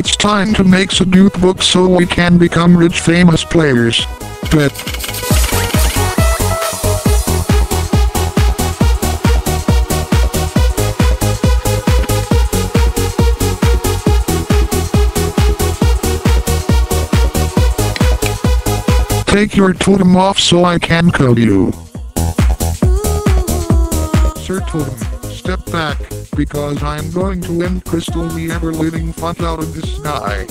It's time to make Sudoku book so we can become rich famous players. Bet. Take your totem off so I can kill you. Sir Totem, step back, because I'm going to end Crystal the ever-living fuck out of this guy.